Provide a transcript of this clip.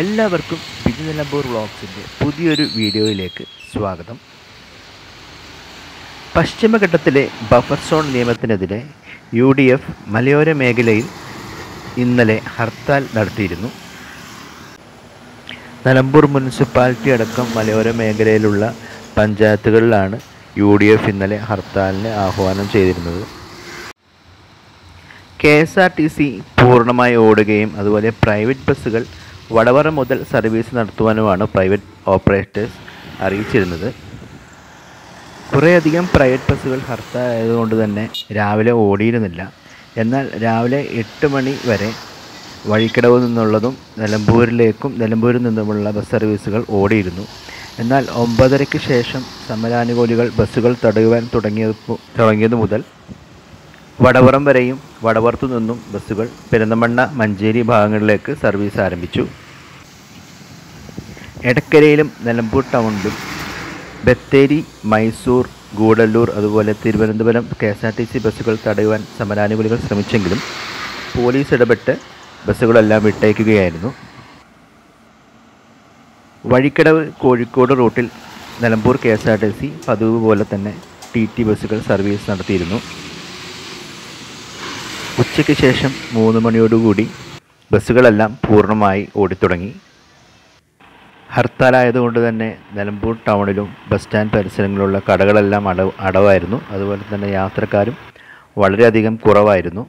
എല്ലാവർക്കും ബിജു നിലമ്പൂർ വ്ളോഗ്സിന്റെ പുതിയൊരു വീഡിയോയിലേക്ക് സ്വാഗതം. പശ്ചിമഘട്ടത്തിലെ ബഫർ സോൺ നിയമത്തിനെതിരെ യു ഡി എഫ് മലയോര മേഖലയിൽ ഇന്നലെ ഹർത്താൽ നടത്തിയിരുന്നു. നിലമ്പൂർ മുനിസിപ്പാലിറ്റി അടക്കം മലയോര മേഖലയിലുള്ള പഞ്ചായത്തുകളിലാണ് യു ഡി എഫ് ഇന്നലെ ഹർത്താലിന് ആഹ്വാനം ചെയ്തിരുന്നത്. K S R T C പൂർണമായി ഓടുകയും അതുപോലെ പ്രൈവറ്റ് ബസ്സുകൾ വടവറ മുതൽ സർവീസ് നടത്തുവാനുമാണ് പ്രൈവറ്റ് ഓപ്പറേറ്റേഴ്സ് അറിയിച്ചിരുന്നത്. കുറേയധികം പ്രൈവറ്റ് ബസ്സുകൾ ഹർത്താൽ ആയതുകൊണ്ട് തന്നെ രാവിലെ ഓടിയിരുന്നില്ല. എന്നാൽ രാവിലെ എട്ട് മണി വരെ വഴിക്കടവ് നിന്നുള്ളതും നിലമ്പൂരിലേക്കും നിലമ്പൂരിൽ നിന്നുമുള്ള ബസ് സർവീസുകൾ ഓടിയിരുന്നു. എന്നാൽ ഒമ്പതരയ്ക്ക് ശേഷം സമരാനുകൂലികൾ ബസ്സുകൾ തടയുവാൻ തുടങ്ങിയത് തുടങ്ങിയത് മുതൽ വടവറം വരെയും വടവറത്തു നിന്നും ബസ്സുകൾ പെരുന്തമണ്ണ മഞ്ചേരി ഭാഗങ്ങളിലേക്ക് സർവീസ് ആരംഭിച്ചു. എടക്കരയിലും നിലമ്പൂർ ടൗണിലും ബത്തേരി മൈസൂർ ഗൂഡല്ലൂർ അതുപോലെ Thiruvananthapuram K S R T C ബസ്സുകൾ തടയുവാൻ സമരാനുകൂലികൾ ശ്രമിച്ചെങ്കിലും പോലീസ് ഇടപെട്ട് ബസ്സുകളെല്ലാം വിട്ടയക്കുകയായിരുന്നു. വഴിക്കടവ് കോഴിക്കോട് റൂട്ടിൽ Nilambur K S R T C പതിവ് പോലെ തന്നെ ടി ടി ബസ്സുകൾ സർവീസ് നടത്തിയിരുന്നു. ഉച്ചയ്ക്ക് ശേഷം മൂന്ന് മണിയോടുകൂടി ബസ്സുകളെല്ലാം പൂർണമായി ഓടിത്തുടങ്ങി. ഹർത്താലായതുകൊണ്ട് തന്നെ നിലമ്പൂർ ടൗണിലും ബസ് സ്റ്റാൻഡ് പരിസരങ്ങളിലുള്ള കടകളെല്ലാം അടവ് അടവായിരുന്നു. അതുപോലെ തന്നെ യാത്രക്കാരും വളരെയധികം കുറവായിരുന്നു.